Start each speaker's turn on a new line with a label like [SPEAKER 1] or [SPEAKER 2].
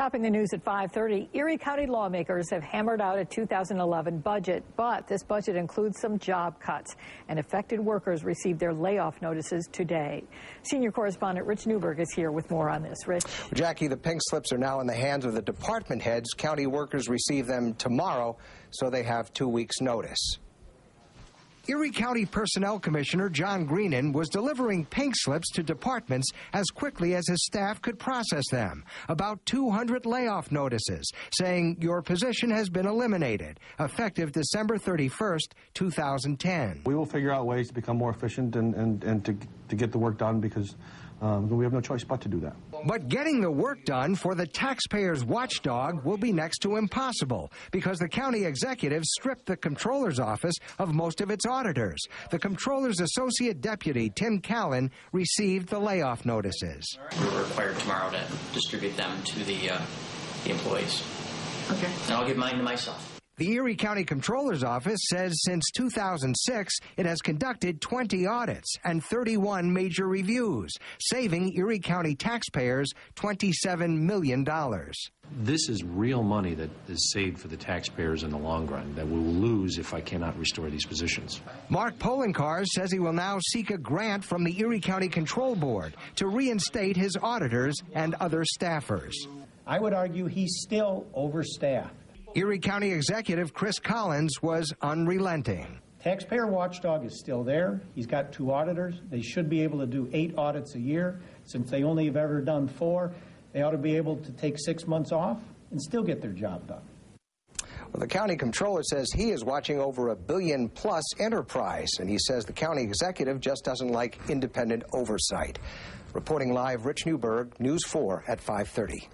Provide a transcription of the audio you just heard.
[SPEAKER 1] Topping the news at 5:30, Erie County lawmakers have hammered out a 2011 budget, but this budget includes some job cuts, and affected workers received their layoff notices today. Senior correspondent Rich Newberg is here with more on this. Rich,
[SPEAKER 2] Jackie, the pink slips are now in the hands of the department heads. County workers receive them tomorrow, so they have two weeks' notice. Erie County Personnel Commissioner John Greenan was delivering pink slips to departments as quickly as his staff could process them. About 200 layoff notices saying your position has been eliminated, effective December 31st, 2010.
[SPEAKER 3] We will figure out ways to become more efficient and, and, and to, to get the work done because um, we have no choice but to do that.
[SPEAKER 2] But getting the work done for the taxpayers' watchdog will be next to impossible because the county executive stripped the comptroller's office of most of its auditors. The comptroller's associate deputy, Tim Callan, received the layoff notices.
[SPEAKER 4] We're required tomorrow to distribute them to the, uh, the employees. Okay. And I'll give mine to myself.
[SPEAKER 2] The Erie County Comptroller's Office says since 2006, it has conducted 20 audits and 31 major reviews, saving Erie County taxpayers $27 million.
[SPEAKER 5] This is real money that is saved for the taxpayers in the long run that we will lose if I cannot restore these positions.
[SPEAKER 2] Mark Poloncarz says he will now seek a grant from the Erie County Control Board to reinstate his auditors and other staffers.
[SPEAKER 6] I would argue he's still overstaffed.
[SPEAKER 2] Erie County Executive Chris Collins was unrelenting.
[SPEAKER 6] Taxpayer watchdog is still there. He's got two auditors. They should be able to do eight audits a year. Since they only have ever done four, they ought to be able to take six months off and still get their job done.
[SPEAKER 2] Well, the county controller says he is watching over a billion plus enterprise, and he says the county executive just doesn't like independent oversight. Reporting live, Rich Newberg, News 4 at 530.